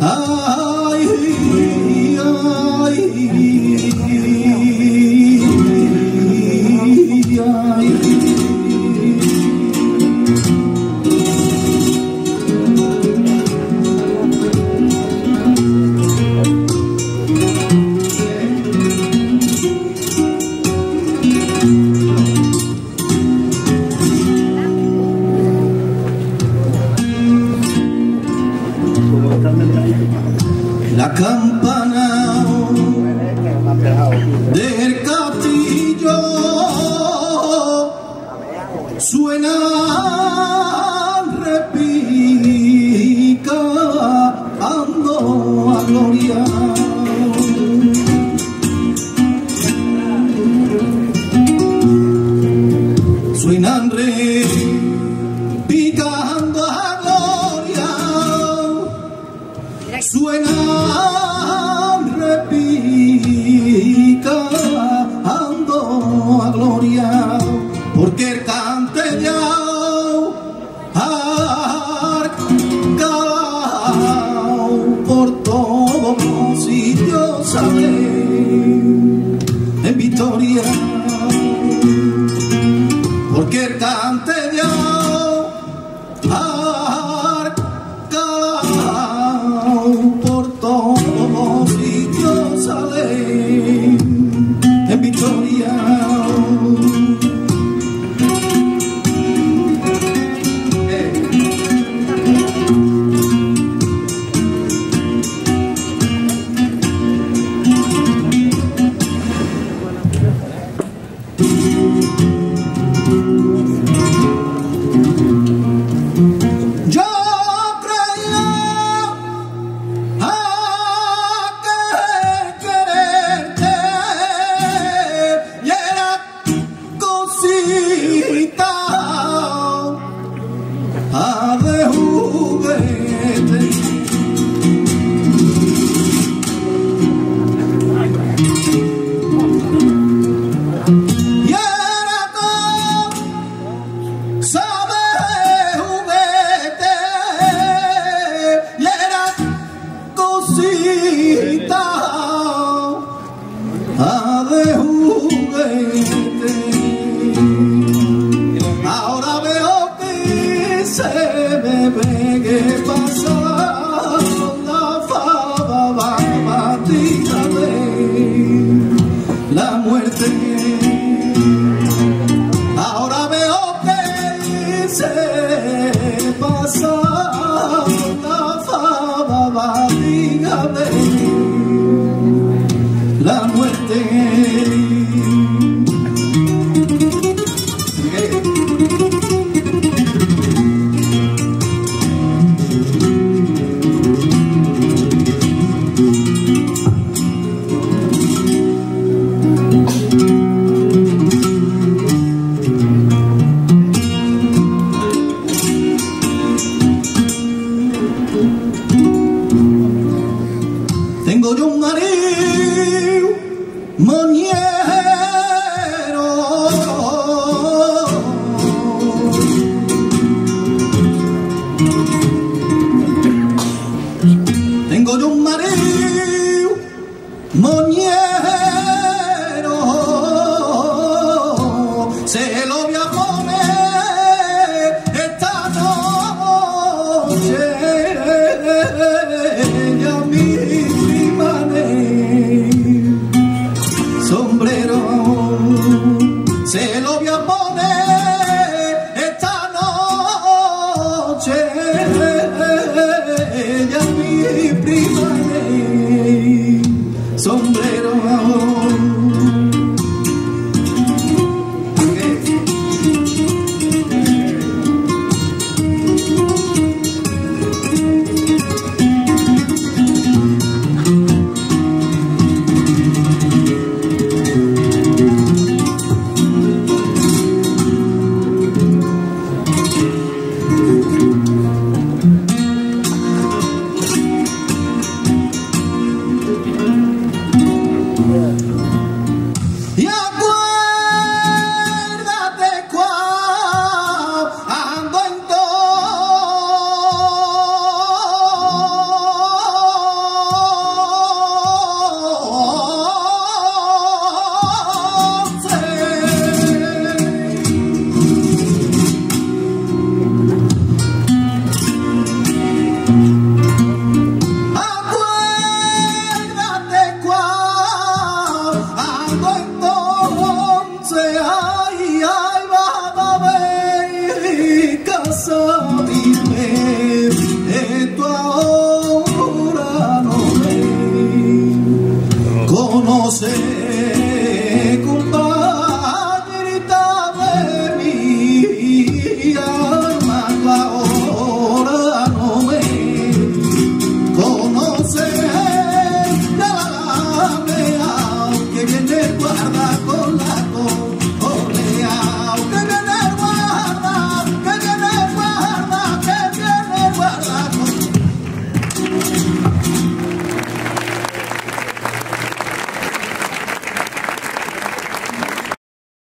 Ah. campana del castillo. Suena historia. Porque tan te dio harta por todo sitio sale. Ave Juve Ahora veo que se pasa la fama, dígame la muerte. 노룡아래 머니에